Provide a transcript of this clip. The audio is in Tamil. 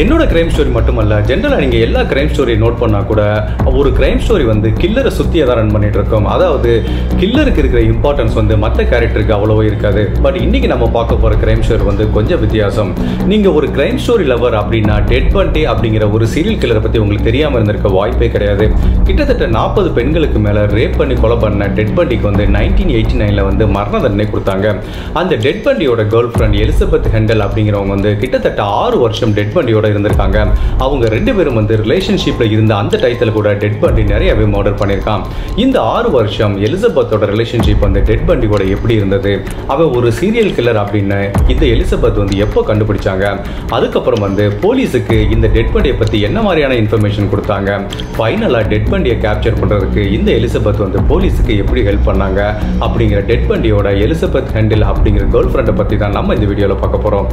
என்னோட கிரைம் ஸ்டோரி மட்டுமல்ல ஜென்ரலாக நீங்கள் எல்லா கிரைம் ஸ்டோரி நோட் பண்ணால் கூட ஒரு கிரைம் ஸ்டோரி வந்து கில்லரை சுற்றியே தான் ரன் பண்ணிட்டு இருக்கோம். அதாவது கில்லருக்கு இருக்கிற இம்பார்ட்டன்ஸ் வந்து மற்ற கேரக்டருக்கு அவ்வளவோ இருக்காது. பட் இன்னைக்கு நம்ம பார்க்க போகிற கிரைம் ஸ்டோரி வந்து கொஞ்சம் வித்தியாசம். நீங்கள் ஒரு கிரைம் ஸ்டோரி லவர் அப்படின்னா டெட் பண்டே அப்படிங்கிற ஒரு சீரியல் கில்லரை பற்றி உங்களுக்கு தெரியாமல் இருந்திருக்க வாய்ப்பே கிடையாது. கிட்டத்தட்ட நாற்பது பெண்களுக்கு மேலே ரேப் பண்ணி கொலை பண்ண டெட் பண்டிக்கு வந்து நைன்டீன் எயிட்டி நைனில் வந்து மரண தண்டனை கொடுத்தாங்க. அந்த டெட் பண்டியோட கேர்ள் ஃப்ரெண்ட் எலிசபெத் ஹெண்டல் அப்படிங்கிறவங்க வந்து கிட்டத்தட்ட ஆறு வருஷம் டெட் பண்டியோட இருந்திருக்காங்க. அவங்க ரெண்டு பேரும் வந்து ரிலேஷன்ஷிப்ல இருந்த அந்த டயத்தில் கூட டெட் பண்டி நிறையவே மர்டர் பண்ணியிருக்கான். இந்த ஆறு வருஷம் எலிசபெத்தோட ரிலேஷன்ஷிப் வந்து டெட் பண்டியோட எப்படி இருந்தது? அவள் ஒரு சீரியல் கில்லர் அப்படின்னு இந்த எலிசபெத் வந்து எப்போ கண்டுபிடிச்சாங்க? அதுக்கப்புறம் வந்து போலீஸுக்கு இந்த டெட் பண்டியை பற்றி என்ன மாதிரியான இன்ஃபர்மேஷன் கொடுத்தாங்க? ஃபைனலாக டெட் பண்டியை கேப்சர் பண்ணுறதுக்கு இந்த எலிசபெத் வந்து போலீஸுக்கு எப்படி ஹெல்ப் பண்ணாங்க? அப்படிங்கிற டெட் பண்டியோட எலிசபெத் ஹேண்டில் அப்படிங்கிற கேர்ள் ஃப்ரெண்டை பற்றி தான் நம்ம இந்த வீடியோவில் பார்க்க போகிறோம்